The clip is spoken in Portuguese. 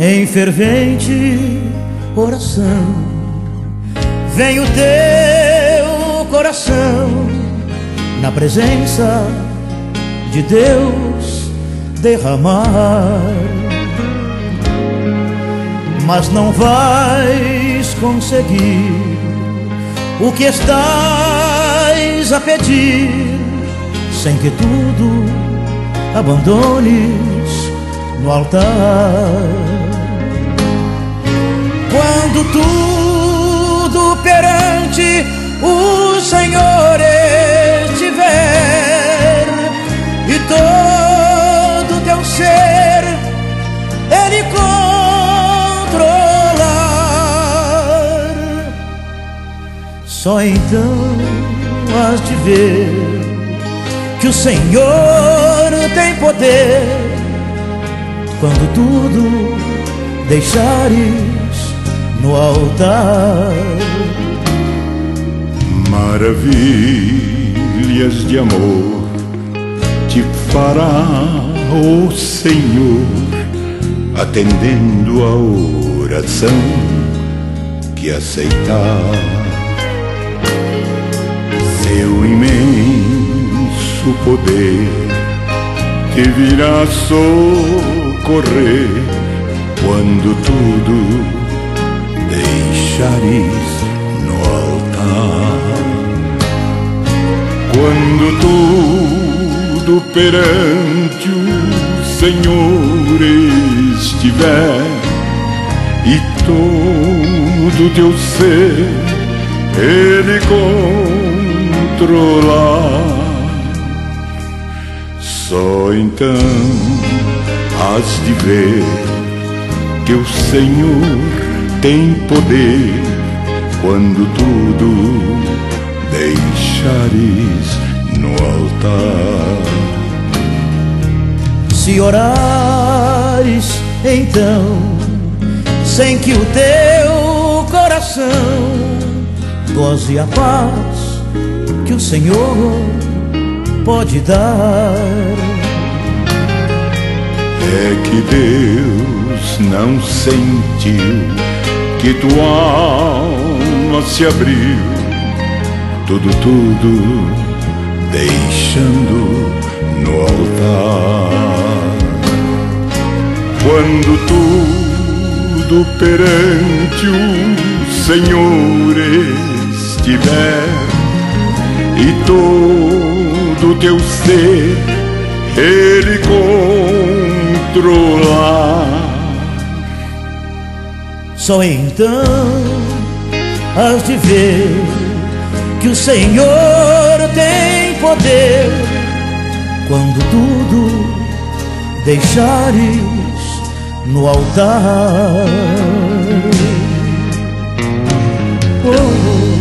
em fervente oração. Vem o teu coração na presença de Deus derramar. Mas não vais conseguir o que estás a pedir sem que tudo abandones no altar quando tudo perante o Senhor estiver e todo teu ser Ele controlar, só então has de ver que o Senhor tem poder quando tudo deixares no altar. Maravilhas de amor te fará o Senhor, atendendo a oração que aceitar. Seu imenso poder te virá socorrer quando tudo deixares no altar. Quando tudo perante o Senhor estiver e todo teu ser Ele controlar, só então has de ver que o Senhor tem poder quando tudo deixares no altar. Se orares, então, sem que o teu coração goze a paz que o Senhor pode dar. É que Deus não sentiu que tua alma se abriu, tudo, tudo deixando no altar. Quando tudo perante o Senhor estiver e todo teu ser Ele controlar só então has de ver que o Senhor tem poder quando tudo deixares no altar. Oh.